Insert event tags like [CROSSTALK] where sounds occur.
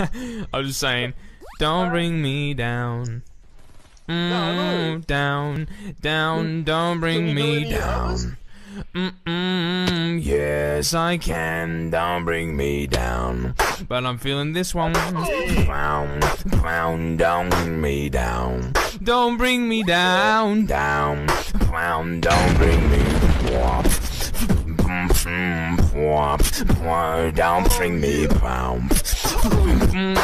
[LAUGHS] I was just saying, don't bring me down. Mm, down, down, don't bring me down. Mm-mm, yes, I can. Don't bring me down. But I'm feeling this one. Brown, brown, don't bring me down. Don't bring me down, down. Brown, don't bring me. Whop. Don't bring me down.